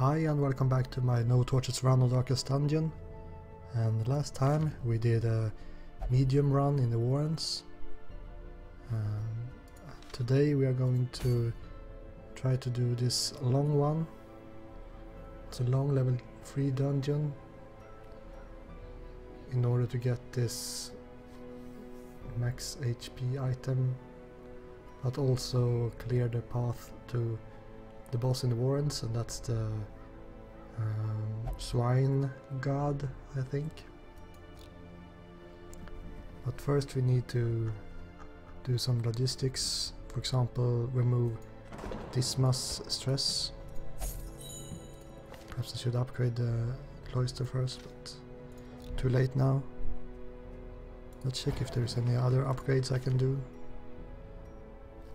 Hi and welcome back to my No Torches Run of Darkest Dungeon. And last time we did a medium run in the Warrens. Um, today we are going to try to do this long one. It's a long level 3 dungeon in order to get this max HP item but also clear the path to the boss in the Warrens and that's the um, Swine God I think. But first we need to do some logistics, for example remove Dismas stress. Perhaps I should upgrade the cloister first, but too late now. Let's check if there's any other upgrades I can do.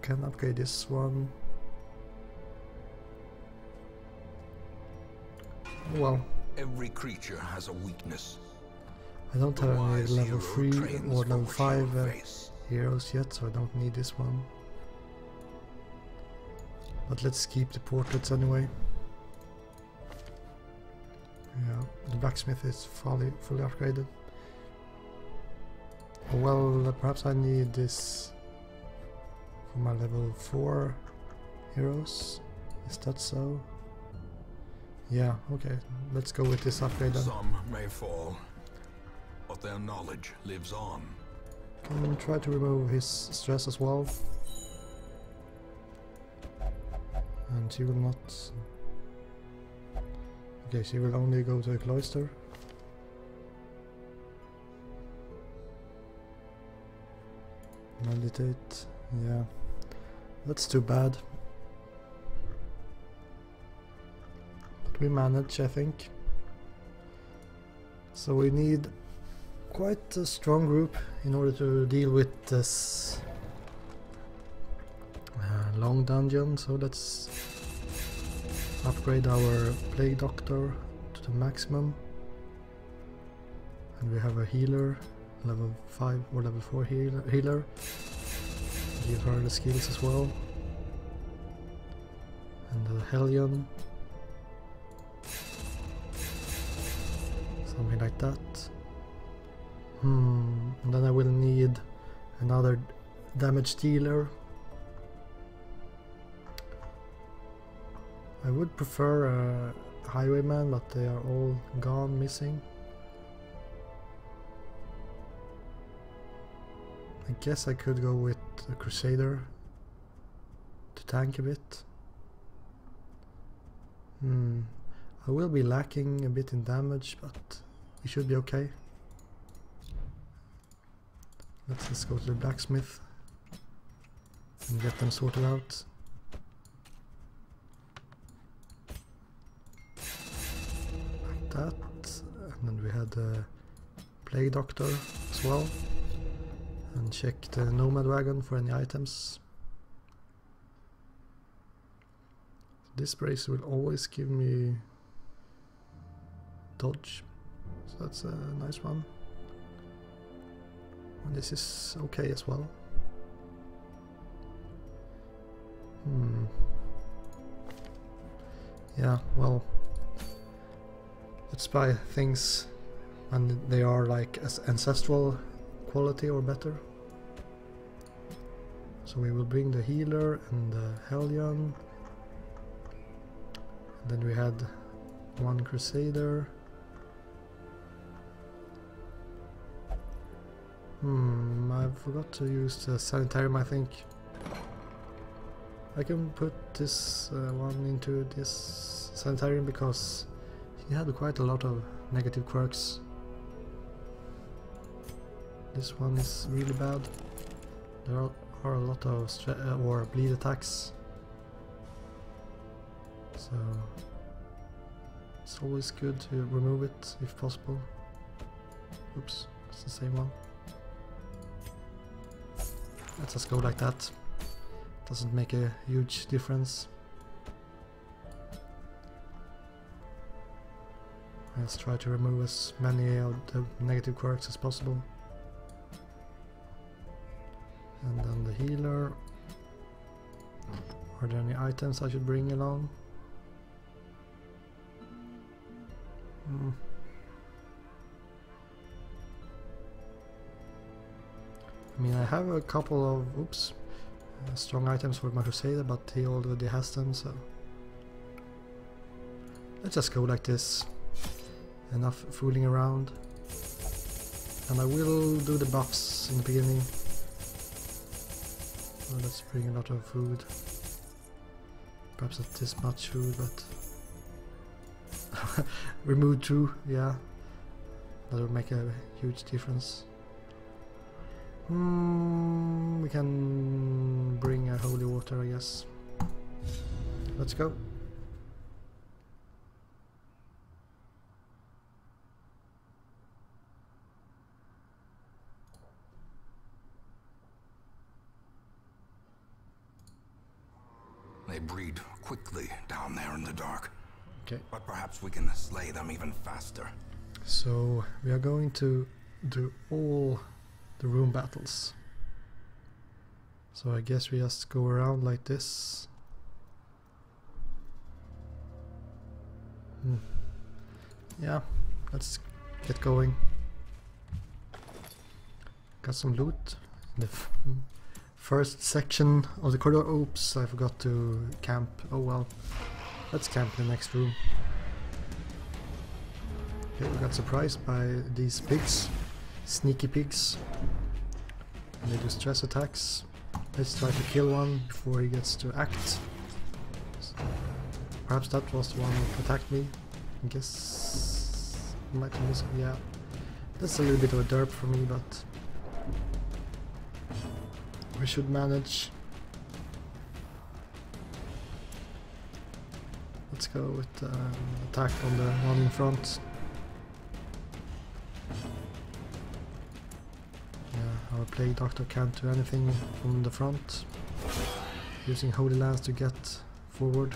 Can upgrade this one. Well, Every creature has a weakness. I don't have any level 3 or level 5 uh, heroes yet, so I don't need this one. But let's keep the portraits anyway. Yeah, the blacksmith is fully fully upgraded. Oh, Well, uh, perhaps I need this for my level 4 heroes. Is that so? Yeah, okay. Let's go with this upgrade then. Some may fall, but their knowledge lives on. And try to remove his stress as well. And she will not... Okay, she will only go to a cloister. Meditate, yeah. That's too bad. We manage, I think. So we need quite a strong group in order to deal with this uh, long dungeon. So let's upgrade our plague doctor to the maximum. And we have a healer, level 5 or level 4 healer. healer. Give her the skills as well. And the Hellion. That. Hmm, and then I will need another damage dealer. I would prefer a highwayman, but they are all gone, missing. I guess I could go with a crusader to tank a bit. Hmm, I will be lacking a bit in damage, but we should be okay. Let's just go to the blacksmith and get them sorted out. Like that. And then we had the plague doctor as well. And check the nomad wagon for any items. This brace will always give me dodge. So that's a nice one. And this is okay as well. Hmm. Yeah, well, let's buy things and they are like as ancestral quality or better. So we will bring the healer and the Hellion. then we had one crusader. Hmm, I forgot to use the sanitarium, I think. I can put this uh, one into this sanitarium because he had quite a lot of negative quirks. This one is really bad. There are, are a lot of uh, or bleed attacks. So it's always good to remove it if possible. Oops, it's the same one. Let's just go like that. Doesn't make a huge difference. Let's try to remove as many of the negative quirks as possible. And then the healer. Are there any items I should bring along? Hmm. I mean, I have a couple of oops uh, strong items for my Crusader, but he already has them, so let's just go like this. Enough fooling around, and I will do the buffs in the beginning. Well, let's bring a lot of food. Perhaps not this much food, but remove two, yeah, that will make a huge difference. Hmm, we can bring a holy water, I guess. Let's go. They breed quickly down there in the dark. Okay. But perhaps we can slay them even faster. So we are going to do all the room battles. So I guess we just go around like this. Hmm. Yeah, let's get going. Got some loot. The f first section of the corridor. Oops, I forgot to camp. Oh well. Let's camp in the next room. Okay, we got surprised by these pigs. Sneaky pigs. They do stress attacks. Let's try to kill one before he gets to act. Perhaps that was the one that attacked me. I guess... Might have missed yeah. That's a little bit of a derp for me, but... We should manage. Let's go with um, attack on the one in front. Plague doctor can't do anything from the front. Using holy Lance to get forward.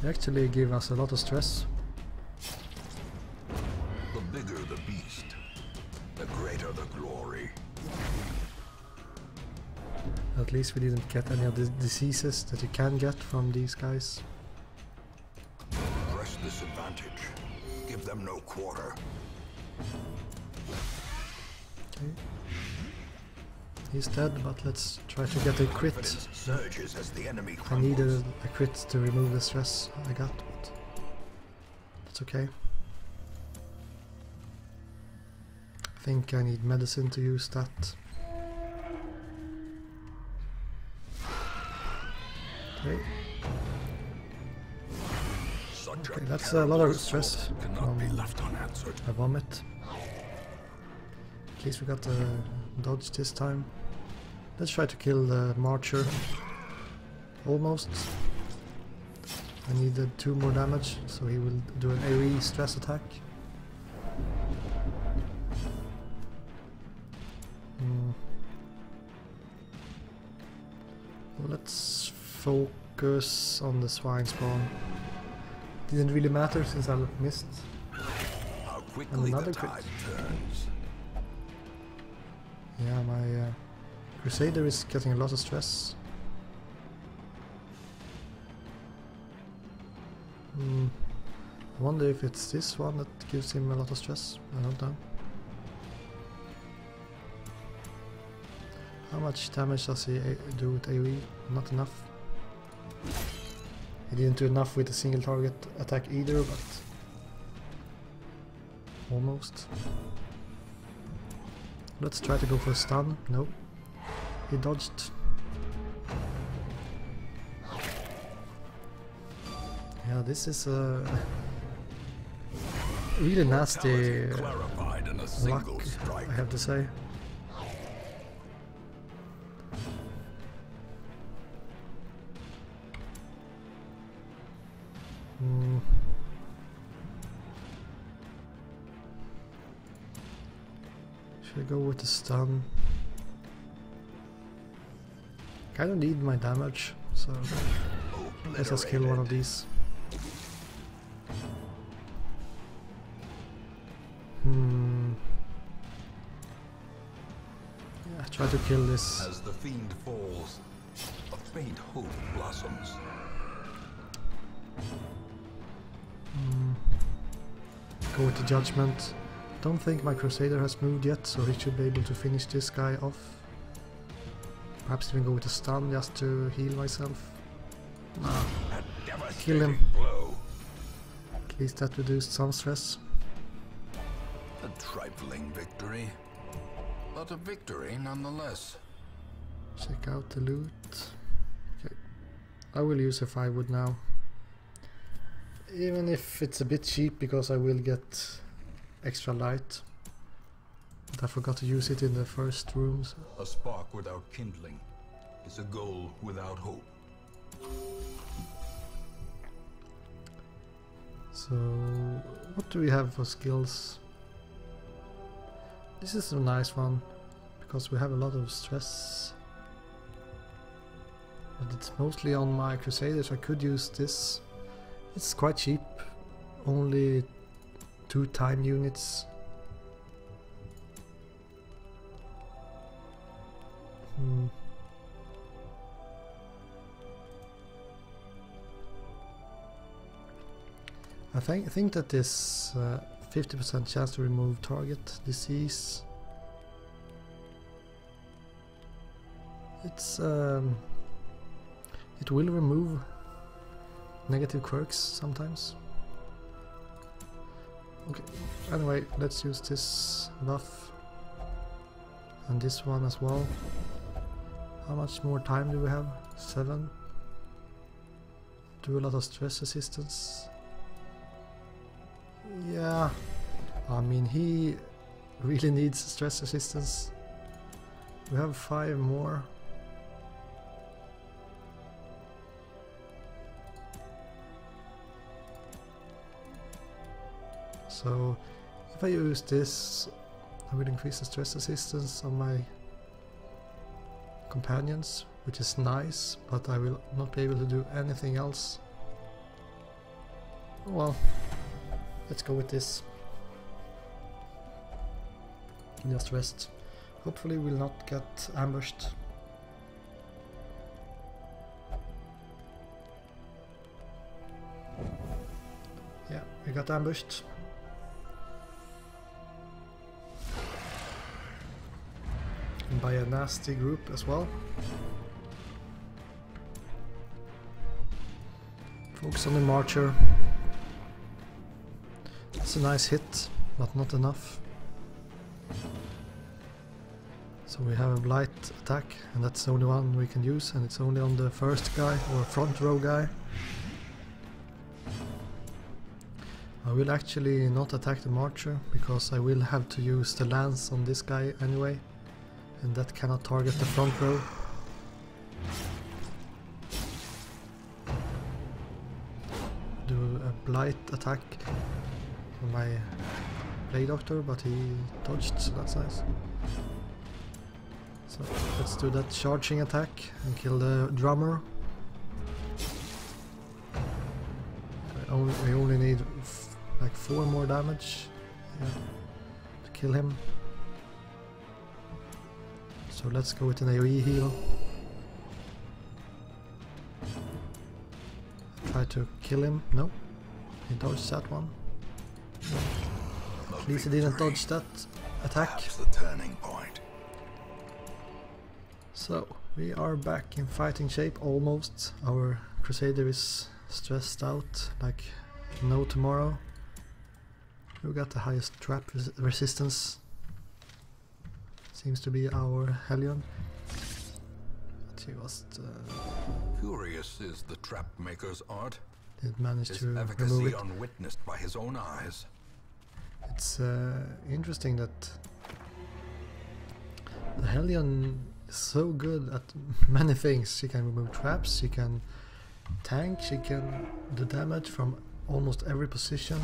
They actually give us a lot of stress. The bigger the beast, the greater the glory. At least we didn't get any of the diseases that you can get from these guys. He's dead, but let's try to get a crit. I needed a crit to remove the stress I got, but that's okay. I think I need medicine to use that. Okay, Okay, that's a lot of stress Cannot be left unanswered. I vomit. At least we got uh, the dodge this time. Let's try to kill the marcher. Almost. I needed two more damage, so he will do an AoE stress attack. Hmm. Let's focus on the swine spawn. Didn't really matter since I missed. How quickly another the tide turns. Yeah, my uh, Crusader is getting a lot of stress. Hmm. I wonder if it's this one that gives him a lot of stress. I don't know. How much damage does he do with AoE? Not enough. He didn't do enough with a single target attack either, but almost. Let's try to go for a stun. No. He dodged. Yeah, this is a really nasty Mortality clarified in a luck. I have to say. Hmm. Should I go with the stun? Kinda need my damage, so let's just kill one of these. Hmm. Yeah, try to kill this. As the fiend falls, a faint hope blossoms. go with the judgment. Don't think my Crusader has moved yet, so he should be able to finish this guy off. Perhaps even go with a stun just to heal myself. Nah, A Kill him. at least that reduced some stress. A trifling victory, but a victory nonetheless. Check out the loot. Okay. I will use a 5 wood now. Even if it's a bit cheap because I will get extra light. I forgot to use it in the first room. So. A spark without kindling is a goal without hope. so what do we have for skills? This is a nice one because we have a lot of stress. But it's mostly on my crusaders. I could use this. It's quite cheap. Only two time units. I think think that this 50% chance to remove target disease. It's um, it will remove negative quirks sometimes. Okay, anyway, let's use this buff and this one as well. How much more time do we have? Seven. Do a lot of stress resistance. Yeah, I mean he really needs stress resistance. We have five more. So if I use this, I will increase the stress resistance on my companions, which is nice, but I will not be able to do anything else. Well, let's go with this. Just rest. Hopefully we'll not get ambushed. Yeah, we got ambushed. By a nasty group as well. Focus on the marcher. It's a nice hit, but not enough. So we have a blight attack, and that's the only one we can use, and it's only on the first guy, or front row guy. I will actually not attack the marcher, because I will have to use the lance on this guy anyway, and that cannot target the front row. Do a blight attack on my plague doctor, but he dodged, so that's nice. So let's do that charging attack and kill the drummer. I only, we only need like four more damage yeah, to kill him. So let's go with an AoE heal. Try to kill him. No, he dodged that one. At least he didn't dodge that attack. The turning point. So, we are back in fighting shape almost. Our Crusader is stressed out like no tomorrow. We got the highest trap res resistance. Seems to be our Hellion. But he was uh, Curious is the trap maker's art. did manage His to remove it. unwitnessed by his own eyes. It's uh, interesting that the Hellion is so good at many things. She can remove traps, she can tank, she can do damage from almost every position.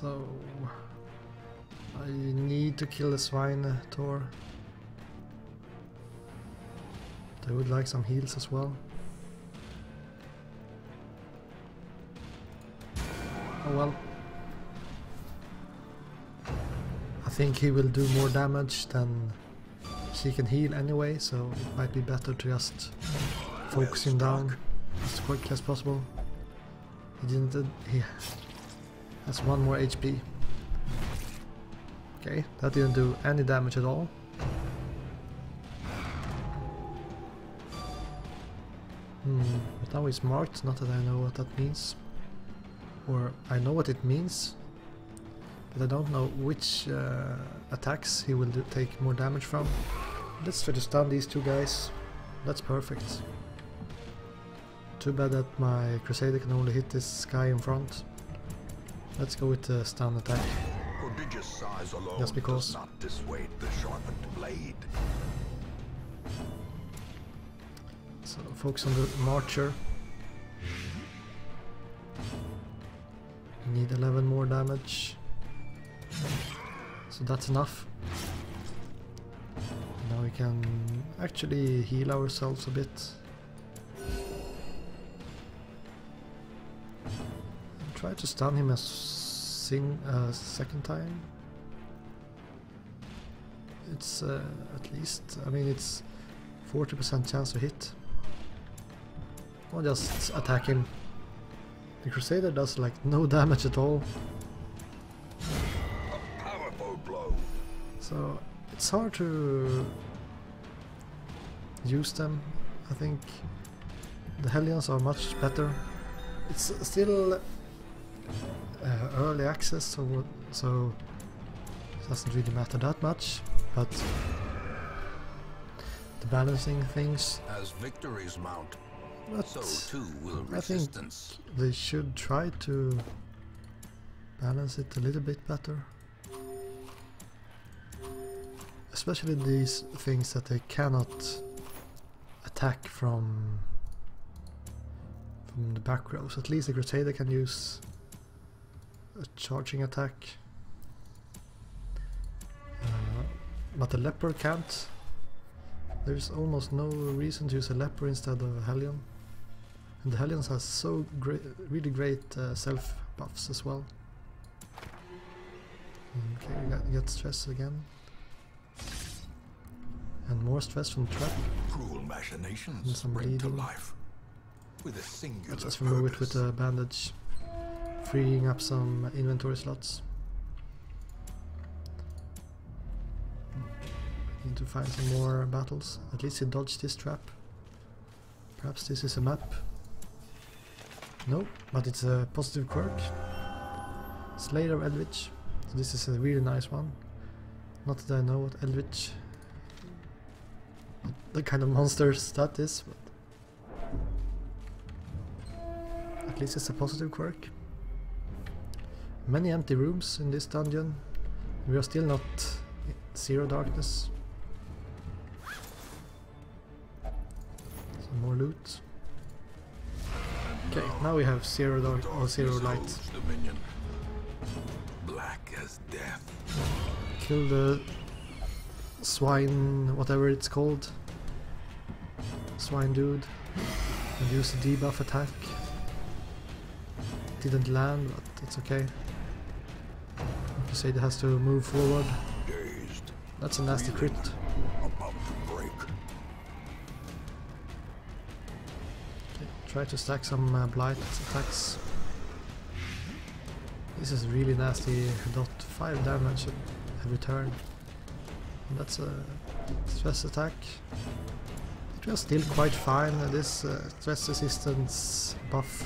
So I need to kill the swine Tor. I would like some heals as well. Oh well. I think he will do more damage than she can heal anyway, so it might be better to just focus him down. as quickly as possible. He didn't. He has one more HP. Okay, that didn't do any damage at all. Hmm, but now he's marked, not that I know what that means. Or I know what it means, but I don't know which uh, attacks he will take more damage from. Let's try to stun these two guys. That's perfect. Too bad that my Crusader can only hit this guy in front. Let's go with the stun attack. Prodigious size alone Just because. not dissuade the sharpened blade. So focus on the Marcher. Need 11 more damage. So that's enough. Now we can actually heal ourselves a bit. Try to stun him a sing a second time. It's uh, at least, I mean, it's 40% chance to hit. Or just attack him. The Crusader does like no damage at all, so it's hard to use them. I think the Hellions are much better. It's still uh, early access, so so it doesn't really matter that much. But the balancing things, As victories mount, but so too will I think- resistance. they should try to balance it a little bit better. Especially these things that they cannot attack from from the back rows. At least the Crusader can use a charging attack. Uh, but the Leper can't. There's almost no reason to use a Leper instead of a Hellion. And the Hellions has so great, really great uh, self buffs as well. Okay, we got, get stress again. And more stress from trap. Cruel machinations And some bring to life. With a singular Let's just remove it with a bandage. Freeing up some inventory slots. Need to find some more battles. At least he dodged this trap. Perhaps this is a map. No, but it's a positive quirk. Slayer of Eldritch. So this is a really nice one. Not that I know what Eldritch... the kind of monsters that is, but... At least it's a positive quirk. Many empty rooms in this dungeon. We are still not zero darkness. Some more loot. Okay, now we have zero dark or zero light. Black as death. Kill the swine, whatever it's called. Swine dude. And use the debuff attack. Didn't land, but it's okay. Crusader has to move forward. That's a nasty crit. About to break. Okay, try to stack some uh, blight attacks. This is really nasty. Dot 5 damage every turn. That's a stress attack. It was still quite fine. uh, This uh, stress resistance buff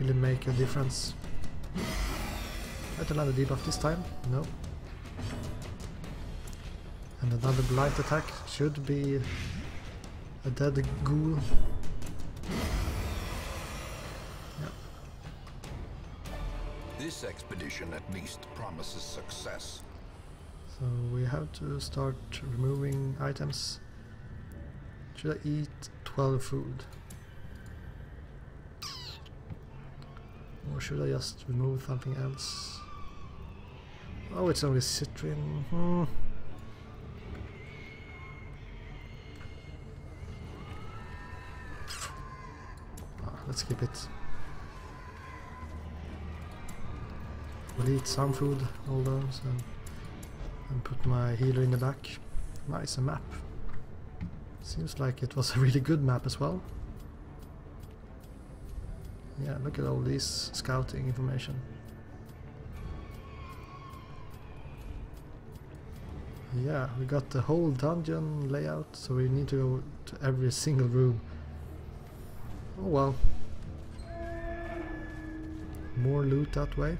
really make a difference. To land a debuff this time. No. And another blight attack should be a dead ghoul. This expedition at least promises success. So we have to start removing items. Should I eat 12 food? Or should I just remove something else? Oh, it's only citrine. Hmm. Ah, let's keep it. We'll eat some food, although, so and put my healer in the back. Nice, a map. Seems like it was a really good map as well. Yeah, look at all this scouting information. Yeah, we got the whole dungeon layout, so we need to go to every single room. Oh well. More loot that way.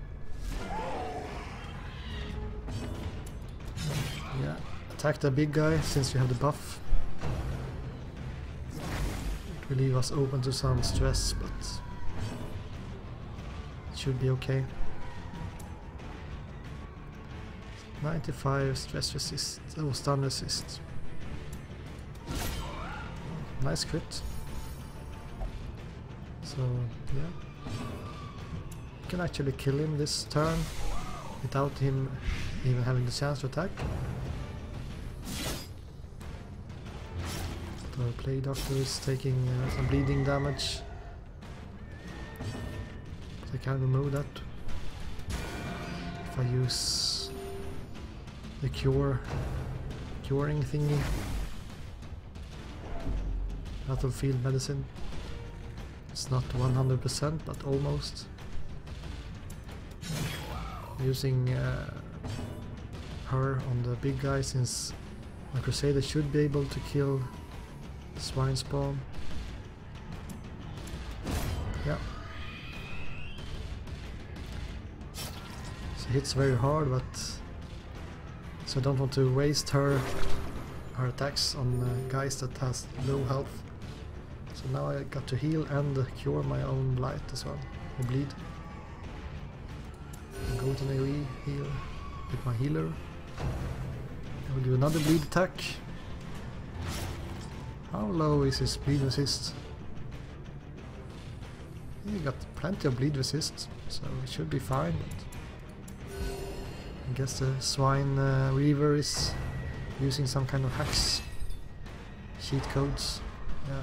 Yeah, attack the big guy since you have the buff. It will leave us open to some stress, but it should be okay. 95 stress resist, oh stun resist. Nice crit. So yeah. You can actually kill him this turn without him even having the chance to attack. The plague Doctor is taking uh, some bleeding damage. But I can remove that if I use the cure curing thingy. Battlefield medicine. It's not 100% but almost. Using uh, her on the big guy since my Crusader should be able to kill swine spawn. Yeah. She hits very hard but I don't want to waste her her attacks on uh, guys that has low health. So now I got to heal and cure my own blight as well, or bleed. Go to an AoE, heal with my healer. I will do another bleed attack. How low is his bleed resist? He got plenty of bleed resist, so it should be fine, but I guess the Swine uh, Reaver is using some kind of hacks, cheat codes. Yeah,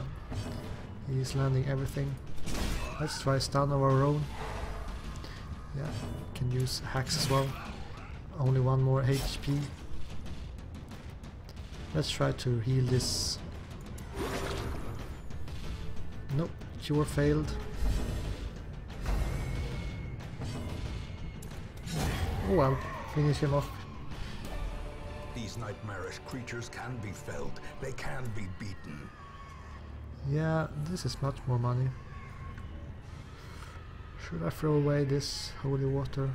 he's landing everything. Let's try stun of our own. Yeah, can use hacks as well. Only one more HP. Let's try to heal this. Nope, cure failed. Oh well, finish him off. These nightmarish creatures can be felled. They can be beaten. Yeah, this is much more money. Should I throw away this holy water?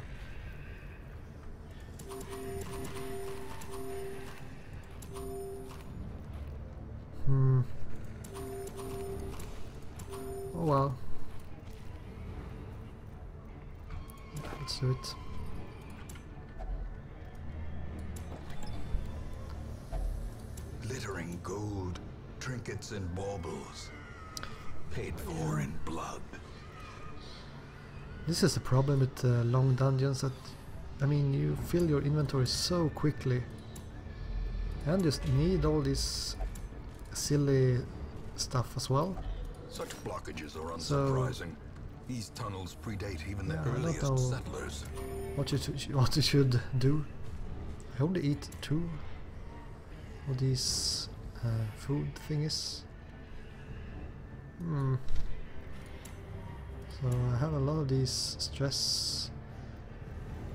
Hmm. Oh well. Let's do it. And baubles. Paid for in blood. This is the problem with uh, long dungeons that I mean you fill your inventory so quickly and just need all this silly stuff as well. Such blockages are So- unsurprising. These tunnels predate even the Yeah, earliest settlers. What you what you should do. I only eat two of these uh, food thingies. Hmm. So I have a lot of these stress.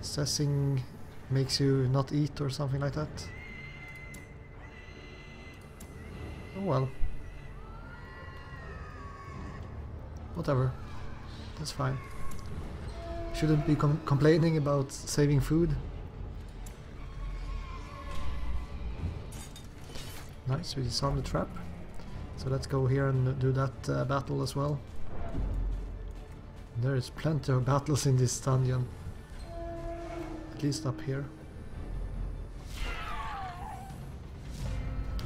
Stressing makes you not eat or something like that. Oh well. Whatever. That's fine. Shouldn't be com complaining about saving food. Nice, we disarmed the trap. So let's go here and do that uh, battle as well. There is plenty of battles in this dungeon. At least up here.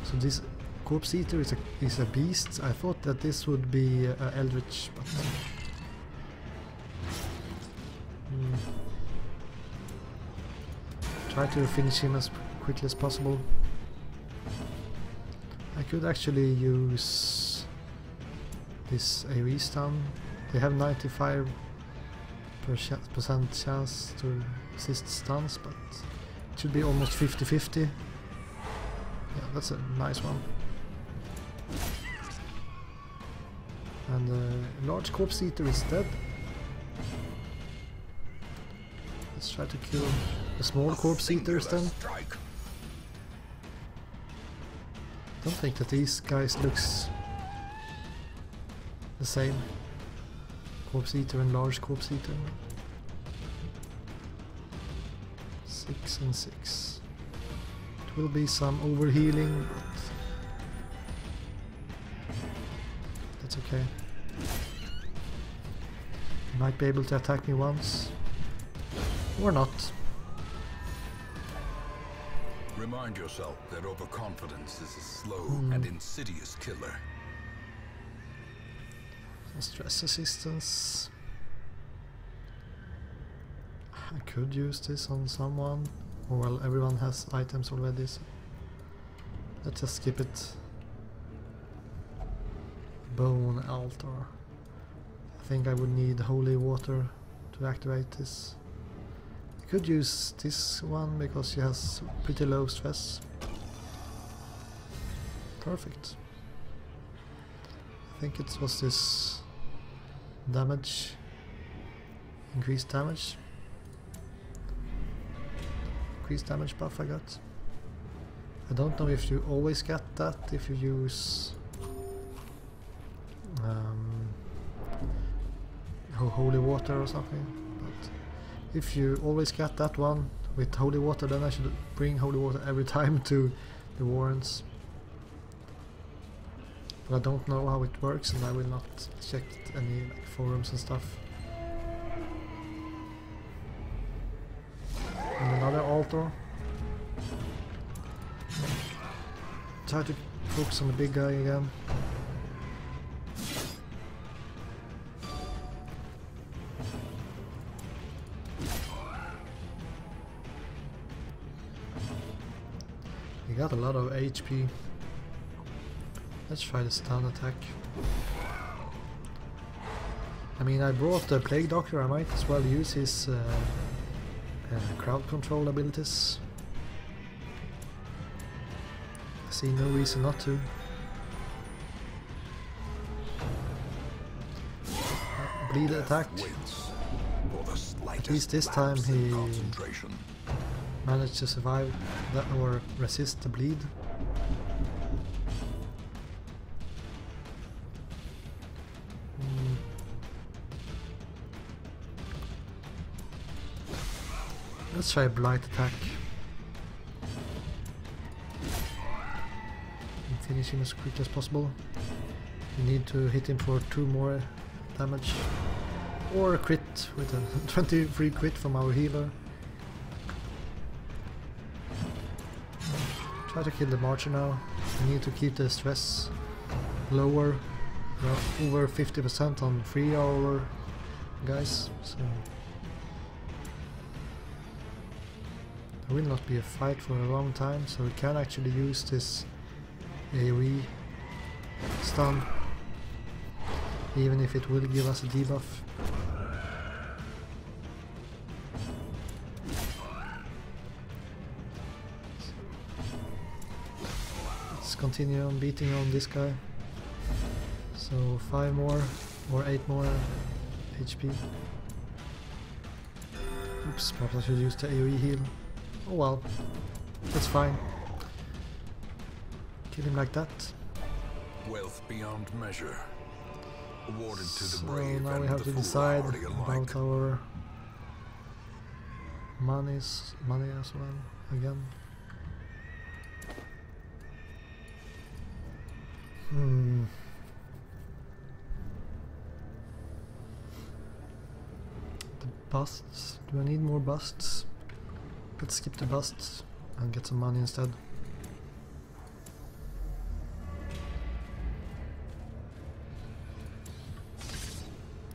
So this corpse eater is a is a beast. I thought that this would be uh, eldritch, but Hmm. Try to finish him as quickly as possible. I could actually use this AoE stun. They have 95% chance to resist stuns, but it should be almost 50-50. Yeah, that's a nice one. And uh, large corpse eater is dead. Let's try to kill the small corpse eaters then. Strike. Don't think that these guys looks the same. Corpse eater and large corpse eater. Six and six. It will be some overhealing, but that's okay. Might be able to attack me once. Or not. Remind yourself that overconfidence is a slow Hmm. and insidious killer. Stress resistance. I could use this on someone. Oh, well, everyone has items already, so let's just skip it. Bone altar. I think I would need holy water to activate this. Could use this one because she has pretty low stress. Perfect. I think it was this damage, increased damage, increased damage buff I got. I don't know if you always get that if you use um, holy water or something. If you always get that one with holy water, then I should bring holy water every time to the Warrens. But I don't know how it works and I will not check any like, forums and stuff. And another altar. Try to focus on the big guy again. Got a lot of HP. Let's try the stun attack. I mean, I brought the Plague Doctor, I might as well use his uh, uh, crowd control abilities. I see no reason not to. Uh, Bleed attack. Waits for the slightest least this time he-. Managed to survive that or resist the bleed. Hmm. Let's try a blight attack. And finish him as quickly as possible. You need to hit him for two more damage. Or a crit with a 23 crit from our healer. Try to kill the marcher now. We need to keep the stress lower. We're over 50% on three hour guys, so there will not be a fight for a long time, so we can actually use this AoE stun, even if it will give us a debuff. Continue on beating on this guy. So five more or eight more HP. Oops, perhaps I should use the AoE heal. Oh well, that's fine. Kill him like that. Wealth beyond measure. Awarded to the So brave now we have to decide about our monies, money as well again. Busts. Do I need more busts? Let's skip the busts and get some money instead.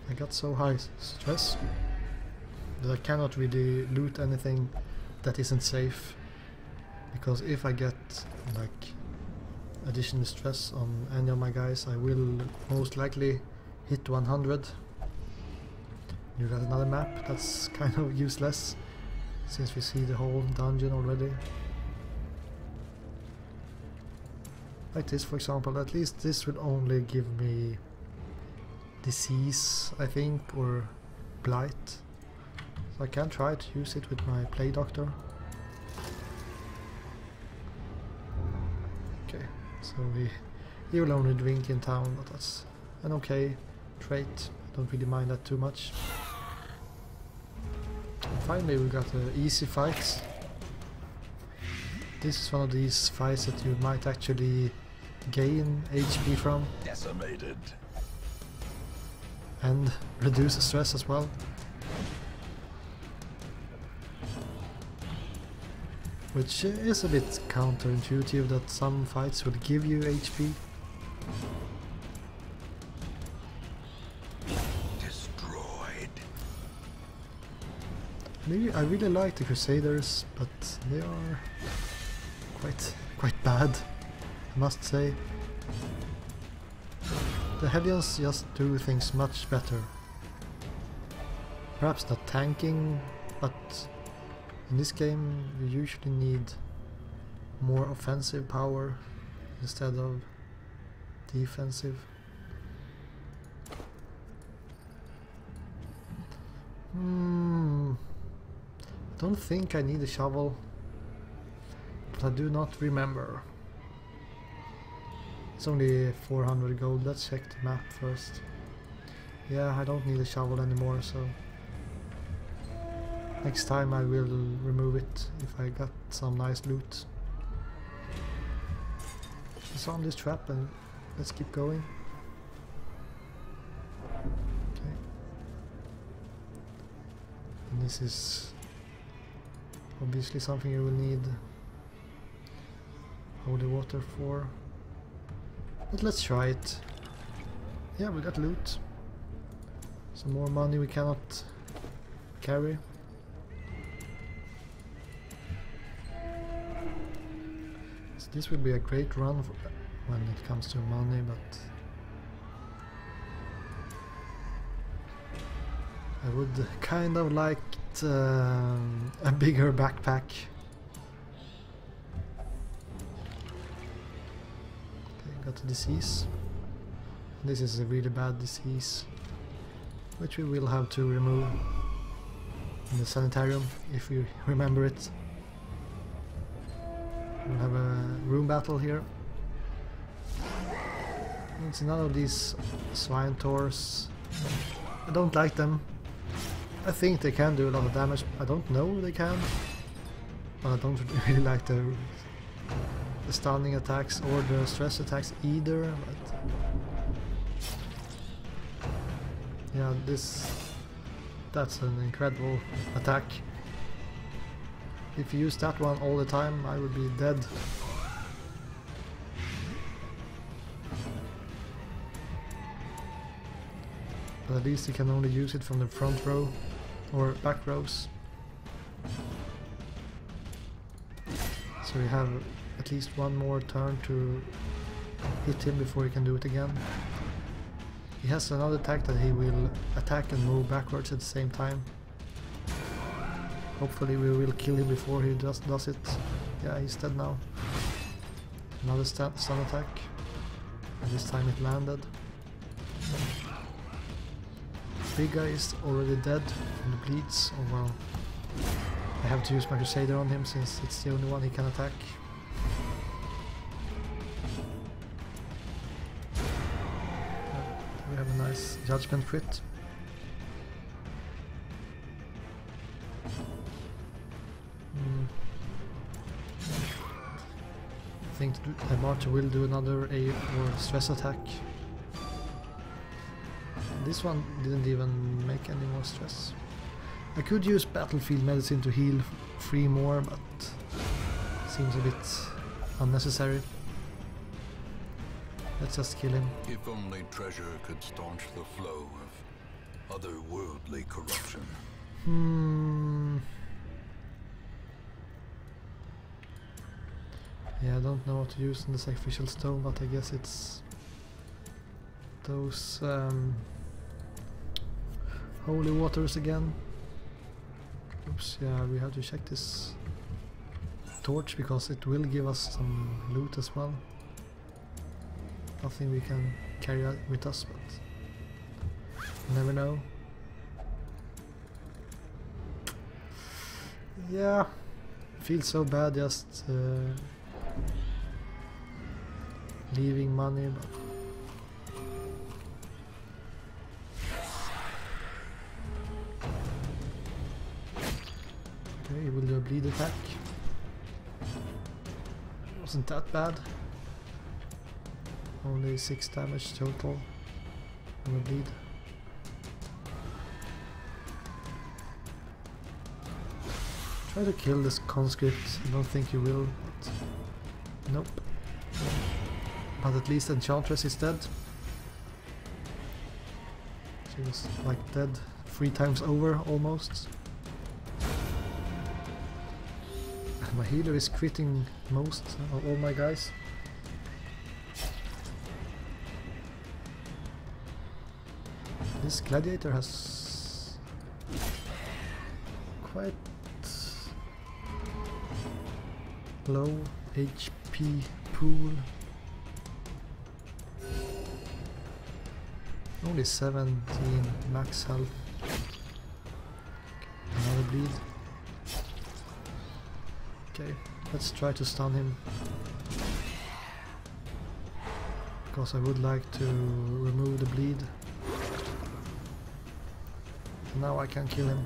I got so high stress that I cannot really loot anything that isn't safe. Because if I get like additional stress on any of my guys, I will most likely hit 100. You got another map that's kind of useless since we see the whole dungeon already. Like this for example, at least this will only give me disease, I think, or blight. So So I can try to use it with my plague doctor. Okay, so we he will only drink in town, but that's an okay trait. I don't really mind that too much. Finally we got uh, easy fights. This is one of these fights that you might actually gain HP from Decimated. and reduce the stress as well. Which is a bit counterintuitive that some fights will give you HP. Maybe I really like the Crusaders, but they are quite quite bad, I must say. The Hellions just do things much better. Perhaps not tanking, but in this game you usually need more offensive power instead of defensive. Hmm. Don't think I need a shovel, but I do not remember. It's only 400 gold, let's check the map first. Yeah, I don't need a shovel anymore, so... Next time I will remove it if I got some nice loot. Disarm this trap and let's keep going. Okay. And this is obviously something you will need holy water for. But let's try it. Yeah, we got loot. Some more money we cannot carry. So this will be a great run when it comes to money, but I would kind of like um, a bigger backpack. Okay, got a disease. This is a really bad disease, which we will have to remove in the sanitarium if we remember it. We'll have a room battle here. It's none of these Swinetaurs. I don't like them. I think they can do a lot of damage. I don't know they can. But I don't really like the, the stunning attacks or the stress attacks either. But yeah, this that's an incredible attack. If you use that one all the time, I would be dead. But at least you can only use it from the front row or back rows. So we have at least one more turn to hit him before he can do it again. He has another attack that he will attack and move backwards at the same time. Hopefully we will kill him before he does, does it. Yeah, he's dead now. Another stun, attack. And this time it landed. Big guy is already dead from the bleeds. Oh well. I have to use my Crusader on him since it's the only one he can attack. We have a nice judgment crit. Hmm. I think the Martyr will do another A or stress attack. This one didn't even make any more stress. I could use battlefield medicine to heal three more, but seems a bit unnecessary. Let's just kill him. If only treasure could staunch the flow of otherworldly corruption. Hmm. Yeah, I don't know what to use in the sacrificial stone, but I guess it's those um, holy waters again. Oops, yeah, we have to check this torch because it will give us some loot as well. Nothing we can carry out with us, but never know. Yeah, feels so bad just uh, leaving money, but We'll do a bleed attack. Wasn't that bad. Only 6 damage total on the bleed. Try to kill this conscript. I don't think you will, but nope. But at least Enchantress is dead. She was like dead three times over almost. Healer is critting most of all my guys. This gladiator has quite low HP pool. Only 17 max health. Another bleed. Okay, let's try to stun him. Because I would like to remove the bleed. Now I can kill him.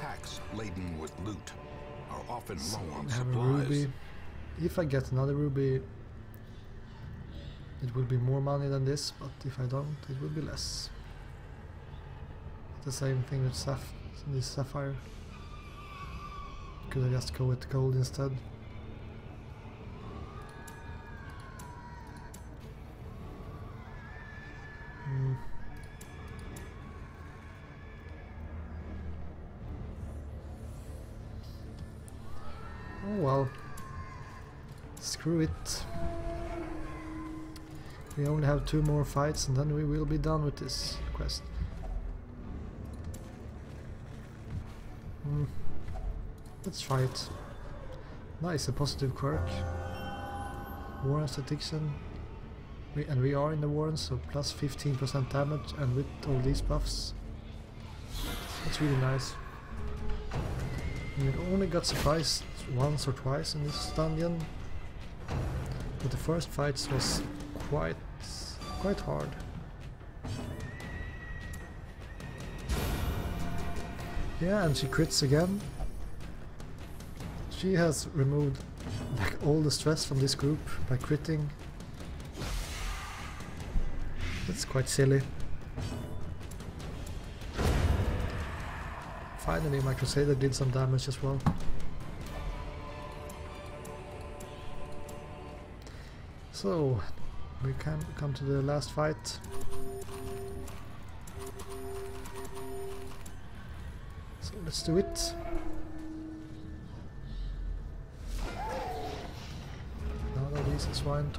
Packs laden with loot are often So low on I have a supplies. ruby. If I get another ruby, it will be more money than this, but if I don't, it will be less. The same thing with Saph this sapphire. Could I just go with gold instead? Hmm. Oh well. Screw it. We only have two more fights and then we will be done with this quest. Hmm. Let's try it. Nice, a positive quirk. Warren's addiction. We, and we are in the Warren, so plus 15% damage and with all these buffs. That's really nice. We only got surprised once or twice in this dungeon. But the first fights was quite quite hard. Yeah, and she crits again. She has removed like all the stress from this group by critting. That's quite silly. Finally, my Crusader did some damage as well. So, we can come to the last fight. So let's do it. Swine.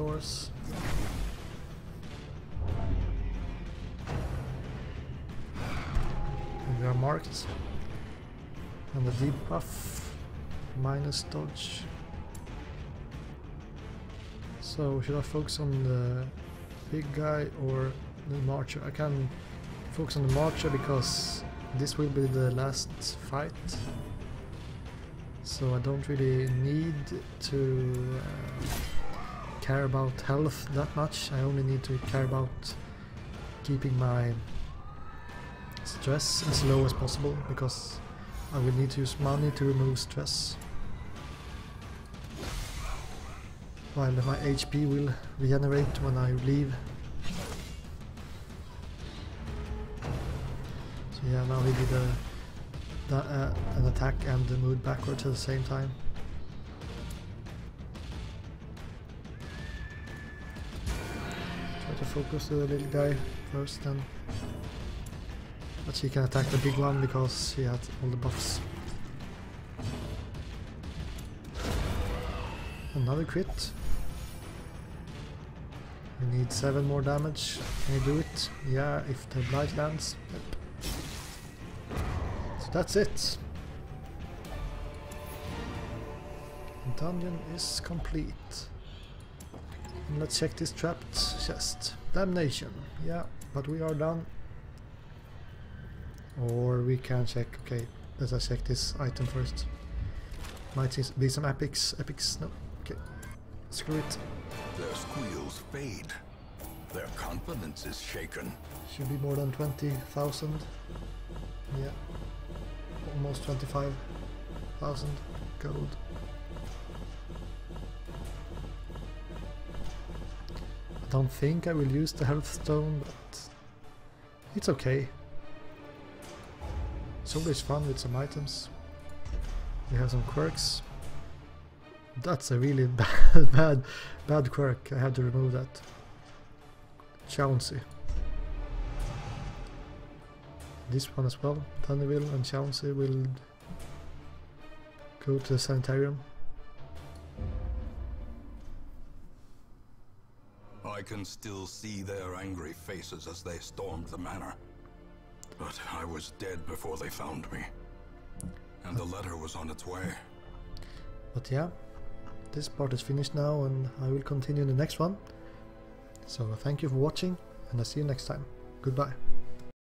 And we are marked. And the deep buff minus dodge. So should I focus on the big guy or the marcher? I can focus on the marcher because this will be the last fight. So I don't really need to uh, care about health that much. I only need to care about keeping my stress as low as possible because I will need to use money to remove stress. While my HP will regenerate when I leave. So yeah, now he did a, the, uh, an attack and moved backwards at the same time. To focus the little guy first then. But she can attack the big one because she had all the buffs. Another crit. We need 7 more damage. Can you do it? Yeah, if the blight lands. Yep. So that's it. The dungeon is complete. And let's check this trapped chest. Damnation. Yeah, but we are done. Or we can check, okay, let us check this item first. Might be some epics, epics, no, okay. Screw it. Their squeals fade. Their confidence is shaken. Should be more than 20,000. Yeah. Almost 25,000 gold. I don't think I will use the health stone, but it's okay. It's always fun with some items. We have some quirks. That's a really bad, bad, bad quirk. I had to remove that. Chauncey. This one as well. Thunderville and Chauncey will go to the sanitarium. I can still see their angry faces as they stormed the manor. But I was dead before they found me. And the letter was on its way. But yeah, this part is finished now and I will continue in the next one. So thank you for watching and I'll see you next time. Goodbye.